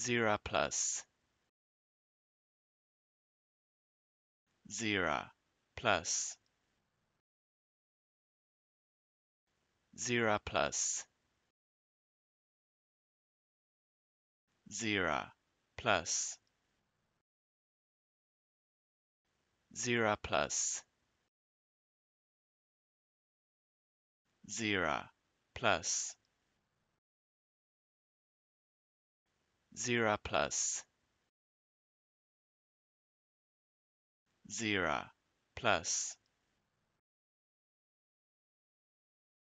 Zira plus Zira plus Zira plus Zira plus Zira plus Zira plus zero plus zero plus